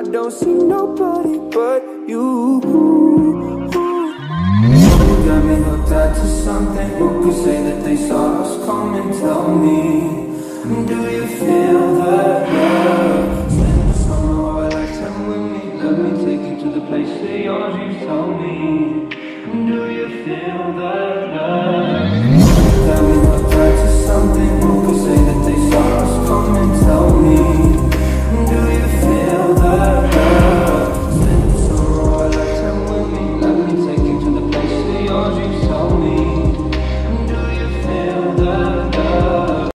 I don't see nobody but you. You got me hooked up to something Who could say that they saw us coming? Tell me, do you feel that love? Spend the summer of a lifetime with me Let me take you to the place of yours You tell me, do you feel that love? love.